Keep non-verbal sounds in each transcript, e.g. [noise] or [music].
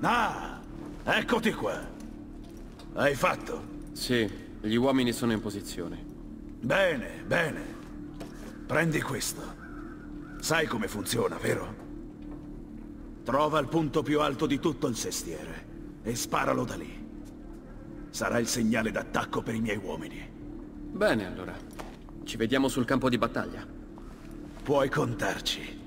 Ah, eccoti qua. Hai fatto? Sì, gli uomini sono in posizione. Bene, bene. Prendi questo. Sai come funziona, vero? Trova il punto più alto di tutto il sestiere e sparalo da lì. Sarà il segnale d'attacco per i miei uomini. Bene, allora. Ci vediamo sul campo di battaglia. Puoi contarci.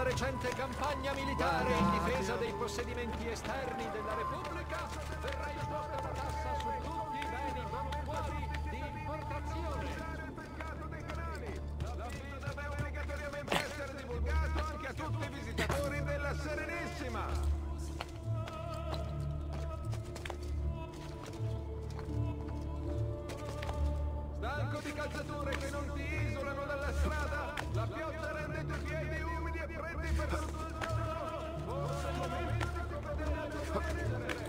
Alla recente campagna militare in difesa dei possedimenti esterni della Repubblica, verrà imposta una tassa su tutti i beni confettuali di importazione. L'avviso deve obbligatoriamente essere divulgato anche a tutti i visitatori della Serenissima. Stanco di calzature che non ti isolano dalla strada? La pioggia rende i tuoi piedi umidi Thank you.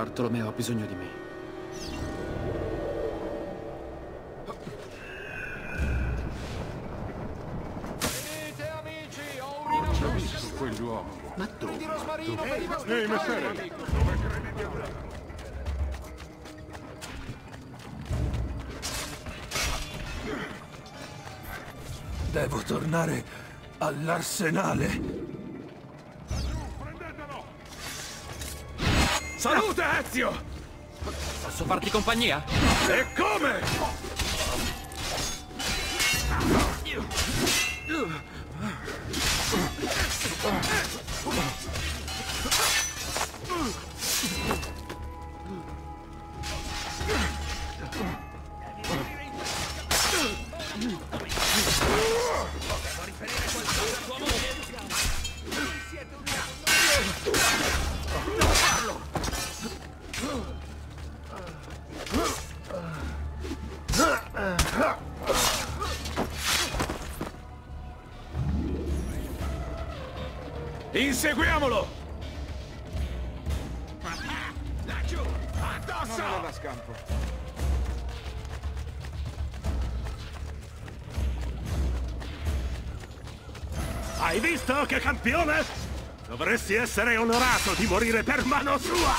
Bartolomeo ha bisogno di me. Venite amici, ho un rinascimento Quell'uomo. Ma dove? vostri Ehi, cuori, messere! Dove credi di andare? Devo tornare all'arsenale. Salute, Ezio! Posso farti compagnia? E come? Inseguiamolo! Laggiù! Addosso! Non aveva scampo. Hai visto che campione? Dovresti essere onorato di morire per mano sua!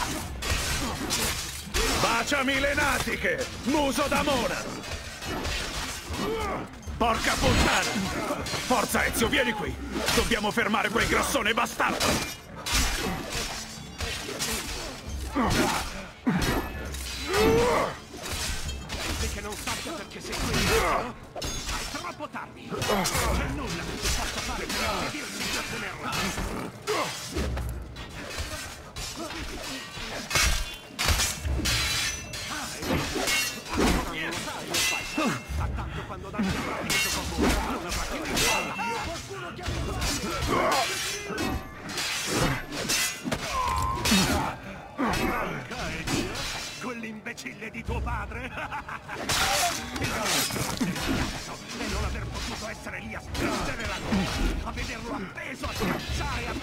Baciami le natiche, muso da mona! Porca puttana! Forza Ezio, vieni qui! Dobbiamo fermare quel grassone bastardo! che non sappia perché sei qui. no? È troppo tardi. Non c'è nulla che tu possa fare per impedirmi di ottenerlo. Quell'imbecille di tuo padre? E non aver potuto essere lì a spingere la a vederlo appeso, a schiacciare, a.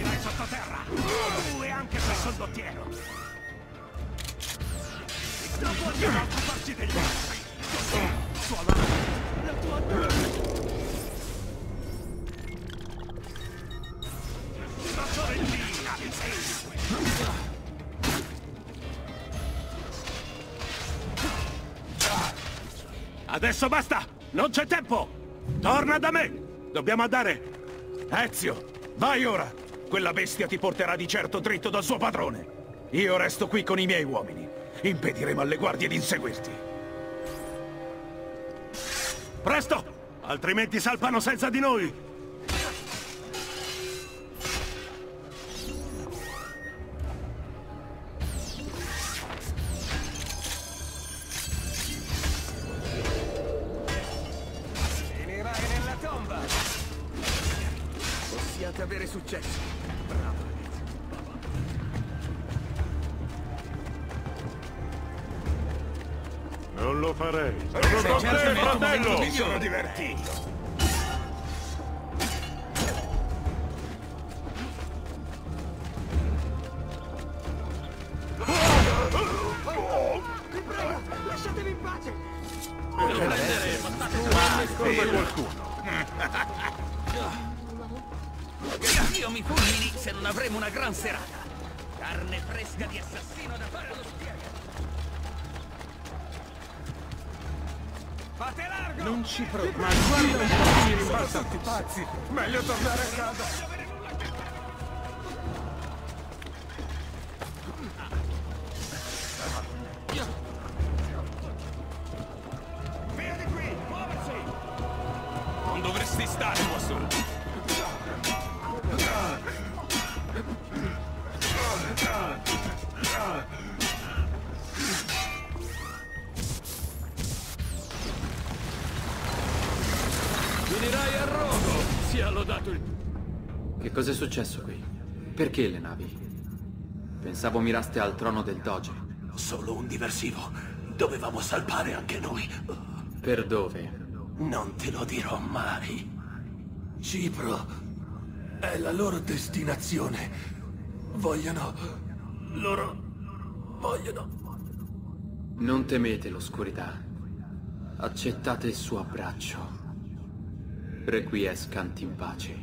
Lo seguirai sottoterra, tu e anche quel condottiero. Dopo andiamo a occuparci degli altri. Così, sua madre Adesso basta! Non c'è tempo! Torna da me! Dobbiamo andare! Ezio, vai ora! Quella bestia ti porterà di certo dritto dal suo padrone! Io resto qui con i miei uomini. Impediremo alle guardie di inseguirti. Presto! Altrimenti salpano senza di noi! Fratello! Mi sono divertito! Lasciatemi in pace! Dio mi fulmini se non avremo una gran serata. Carne fresca di assassino da fare allo spiega. Non ci provo. Ma guarda i rimbalza tutti pazzi! Meglio tornare a casa! Finirai a rogo! Sia lodato il... Che cos'è successo qui? Perché le navi? Pensavo miraste al trono del Doge. Solo un diversivo. Dovevamo salpare anche noi. Per dove? Non te lo dirò mai. Cipro è la loro destinazione. Vogliono... Loro... Vogliono... Non temete l'oscurità. Accettate il suo abbraccio. Requiescant in pace.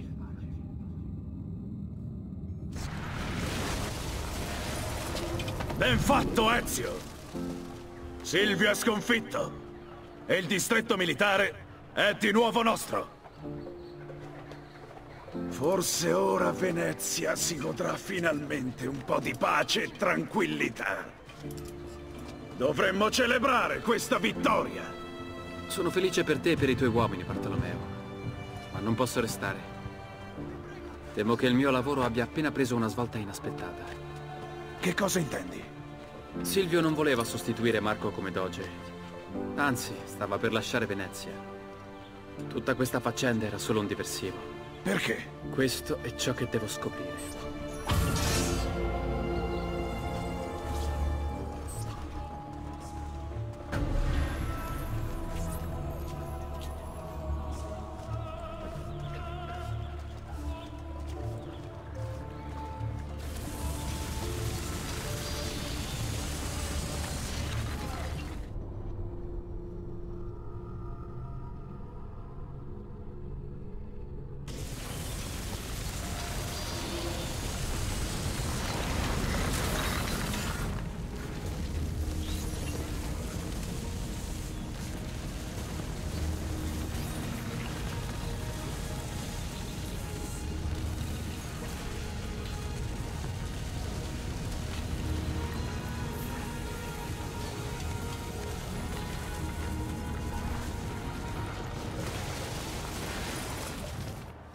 Ben fatto, Ezio! Silvio è sconfitto e il distretto militare è di nuovo nostro. Forse ora Venezia si godrà finalmente un po' di pace e tranquillità. Dovremmo celebrare questa vittoria. Sono felice per te e per i tuoi uomini, Bartolomeo. Ma non posso restare. Temo che il mio lavoro abbia appena preso una svolta inaspettata. Che cosa intendi? Silvio non voleva sostituire Marco come doge. Anzi, stava per lasciare Venezia. Tutta questa faccenda era solo un diversivo. Perché? Questo è ciò che devo scoprire.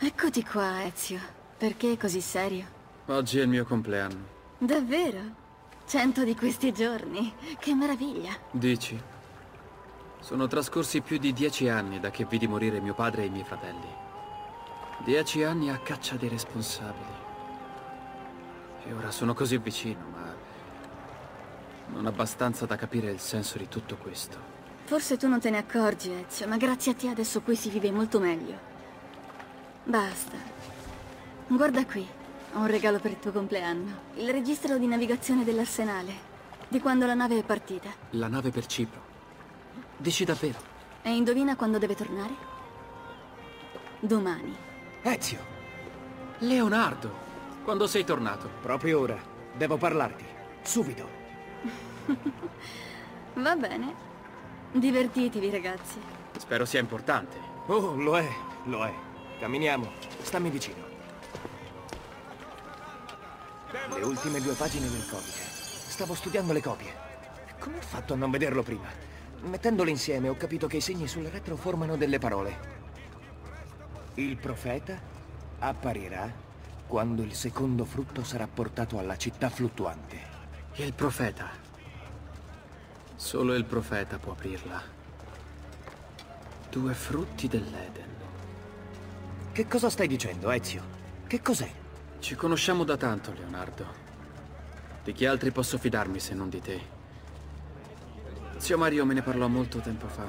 Eccoti qua, Ezio. Perché così serio? Oggi è il mio compleanno. Davvero? Cento di questi giorni. Che meraviglia. Dici? Sono trascorsi più di dieci anni da che vidi morire mio padre e i miei fratelli. Dieci anni a caccia dei responsabili. E ora sono così vicino, ma... Non abbastanza da capire il senso di tutto questo. Forse tu non te ne accorgi, Ezio, ma grazie a te adesso qui si vive molto meglio. Basta. Guarda qui. Ho un regalo per il tuo compleanno. Il registro di navigazione dell'arsenale. Di quando la nave è partita. La nave per Cipro. Dici davvero? E indovina quando deve tornare? Domani. Ezio, Leonardo, quando sei tornato? proprio ora. Devo parlarti. Subito. [laughs] Va bene. Divertitevi, ragazzi. Spero sia importante. Oh, lo è, lo è. Camminiamo. Stammi vicino. Le ultime due pagine del codice. Stavo studiando le copie. Come ho fatto a non vederlo prima? Mettendole insieme ho capito che i segni sul retro formano delle parole. Il profeta apparirà quando il secondo frutto sarà portato alla città fluttuante. Il profeta. Solo il profeta può aprirla. Due frutti dell'Eden. Che cosa stai dicendo, Ezio? Che cos'è? Ci conosciamo da tanto, Leonardo. Di chi altri posso fidarmi se non di te? Zio Mario me ne parlò molto tempo fa.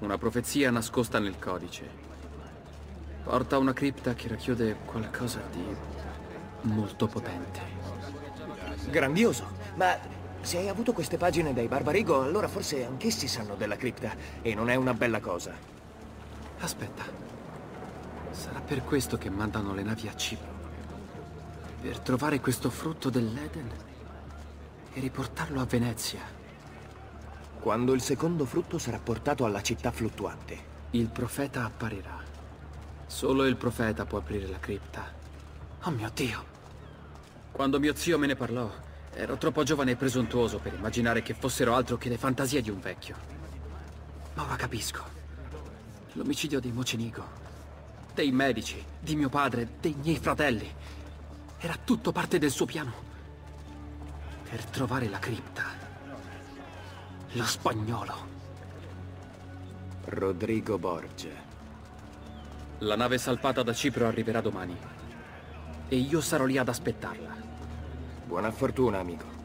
Una profezia nascosta nel codice. Porta a una cripta che racchiude qualcosa di molto potente. Grandioso. Ma se hai avuto queste pagine dai Barbarigo, allora forse anch'essi sanno della cripta. E non è una bella cosa. Aspetta. Sarà per questo che mandano le navi a Cipro. Per trovare questo frutto dell'Eden e riportarlo a Venezia. Quando il secondo frutto sarà portato alla città fluttuante. Il profeta apparirà. Solo il profeta può aprire la cripta. Oh mio Dio! Quando mio zio me ne parlò, ero troppo giovane e presuntuoso per immaginare che fossero altro che le fantasie di un vecchio. Ma ora capisco. L'omicidio di Mocenigo, dei medici, di mio padre, dei miei fratelli. Era tutto parte del suo piano. Per trovare la cripta. Lo spagnolo. Rodrigo Borgia. La nave salpata da Cipro arriverà domani. E io sarò lì ad aspettarla. Buona fortuna, amico.